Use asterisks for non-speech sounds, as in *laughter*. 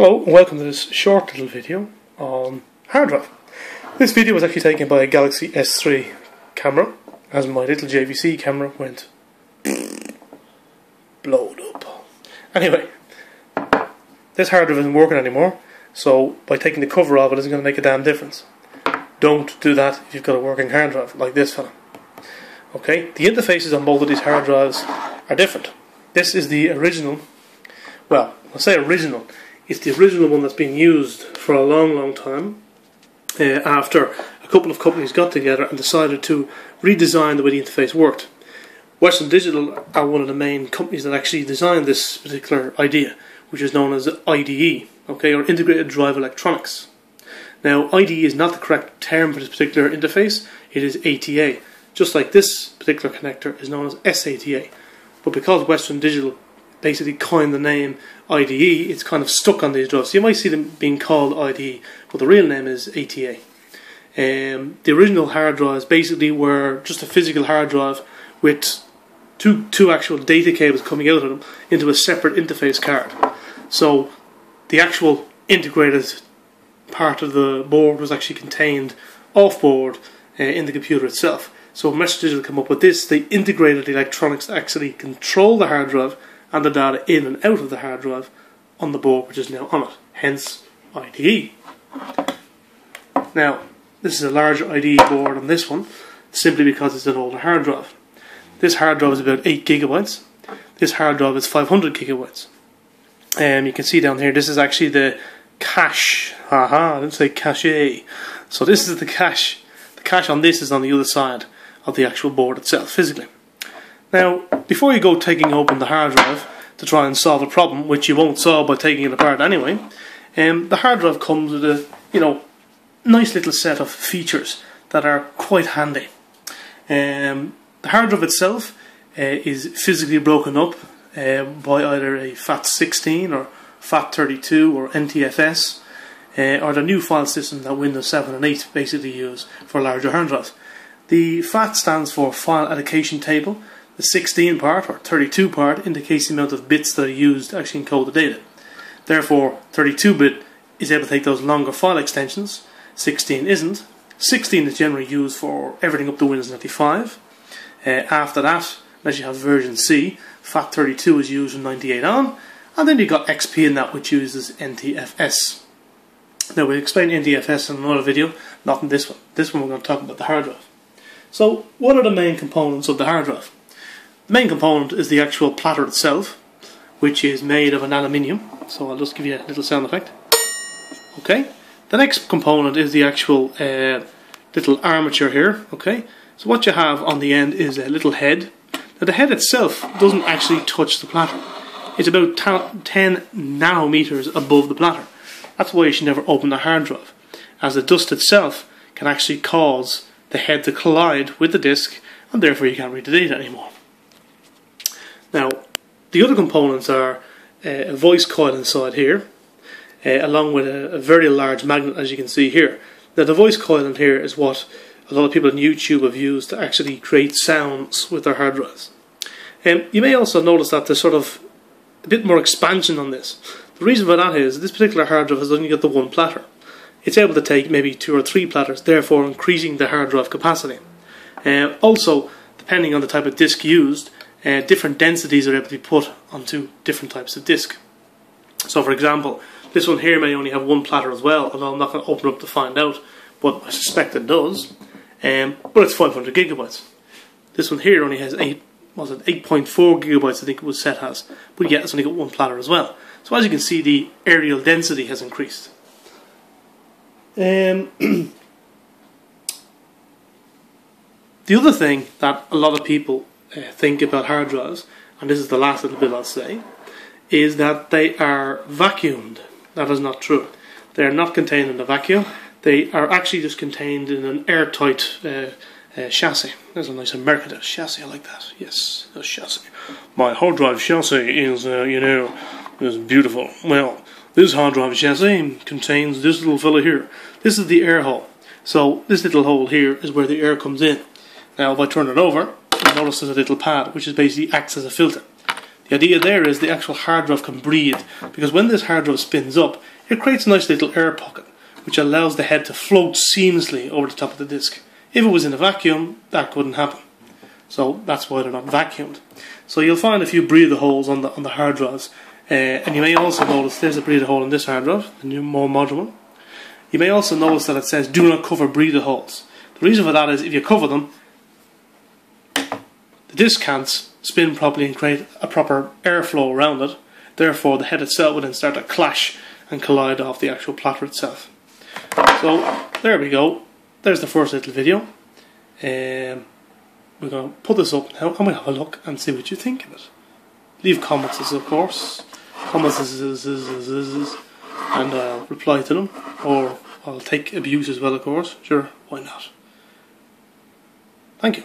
Hello and welcome to this short little video on hard drive. This video was actually taken by a Galaxy S3 camera as my little JVC camera went blowed up. Anyway, this hard drive isn't working anymore so by taking the cover off it isn't going to make a damn difference. Don't do that if you've got a working hard drive like this fella. Okay, the interfaces on both of these hard drives are different. This is the original, well, I'll say original, it's the original one that's been used for a long, long time. Uh, after a couple of companies got together and decided to redesign the way the interface worked. Western Digital are one of the main companies that actually designed this particular idea, which is known as IDE, okay, or Integrated Drive Electronics. Now, IDE is not the correct term for this particular interface, it is ATA, just like this particular connector is known as SATA. But because Western Digital basically coined the name IDE, it's kind of stuck on these drives. So you might see them being called IDE, but the real name is ATA. Um, the original hard drives basically were just a physical hard drive with two two actual data cables coming out of them into a separate interface card. So the actual integrated part of the board was actually contained off board uh, in the computer itself. So Western Digital come up with this, they integrated the electronics to actually control the hard drive and the data in and out of the hard drive on the board which is now on it, hence IDE. Now, this is a larger IDE board on this one, simply because it's an older hard drive. This hard drive is about 8 gigabytes. This hard drive is 500 gigabytes. And um, you can see down here, this is actually the cache. Haha, I didn't say cache. So this is the cache. The cache on this is on the other side of the actual board itself, physically. Now, before you go taking open the hard drive to try and solve a problem, which you won't solve by taking it apart anyway, um, the hard drive comes with a you know nice little set of features that are quite handy. Um, the hard drive itself uh, is physically broken up uh, by either a FAT16 or FAT32 or NTFS, uh, or the new file system that Windows 7 and 8 basically use for larger hard drives. The FAT stands for File Allocation Table, the 16 part or 32 part indicates the amount of bits that are used to actually encode the data. Therefore, 32 bit is able to take those longer file extensions, 16 isn't. 16 is generally used for everything up to Windows 95. Uh, after that, unless you have version C, FAT32 is used from 98 on, and then you've got XP in that which uses NTFS. Now we'll explain NTFS in another video, not in this one. This one we're going to talk about the hard drive. So, what are the main components of the hard drive? The main component is the actual platter itself, which is made of an aluminium. So I'll just give you a little sound effect. Okay. The next component is the actual uh, little armature here. Okay. So what you have on the end is a little head. Now the head itself doesn't actually touch the platter. It's about 10 nanometers above the platter. That's why you should never open the hard drive, as the dust itself can actually cause the head to collide with the disk, and therefore you can't read the data anymore. The other components are uh, a voice coil inside here, uh, along with a, a, very large magnet, as you can see here. Now, the voice coil in here is what a lot of people on YouTube have used to actually create sounds with their hard drives. Um, you may also notice that there's sort of a bit more expansion on this. The reason for that is this particular hard drive has only got the one platter. It's able to take maybe two or three platters, therefore increasing the hard drive capacity. Uh, also, depending on the type of disk used, uh, different densities are able to be put onto different types of disk. So, for example, this one here may only have one platter as well, although I'm not going to open up to find out, but I suspect it does. Um, but it's 500 gigabytes. This one here only has eight, was it 8.4 gigabytes? I think it was set as, but yet it's only got one platter as well. So as you can see, the areal density has increased. Um, *clears throat* the other thing that a lot of people uh, think about hard drives, and this is the last little bit I'll say, is that they are vacuumed. That is not true. They are not contained in a vacuum. They are actually just contained in an airtight uh, uh, chassis. There's a nice American chassis. I like that. Yes, a chassis. My hard drive chassis is, uh, you know, is beautiful. Well, this hard drive chassis contains this little fella here. This is the air hole. So this little hole here is where the air comes in. Now, if I turn it over, notice there's a little pad which is basically acts as a filter. The idea there is the actual hard drive can breathe because when this hard drive spins up, it creates a nice little air pocket which allows the head to float seamlessly over the top of the disk. If it was in a vacuum, that couldn't happen. So that's why they're not vacuumed. So you'll find a few breather holes on the on the hard drives, uh, and you may also notice there's a breather hole in this hard drive, the new more modern one. You may also notice that it says "Do not cover breather holes." The reason for that is if you cover them, can't spin properly and create a proper airflow around it. Therefore, the head itself would then start to clash and collide off the actual platter itself. So there we go. There's the first little video. Um, we're going to put this up now and we'll have a look and see what you think of it. Leave comments, of course. Comments, and I'll reply to them. Or I'll take abuse as well, of course. Sure, why not? Thank you.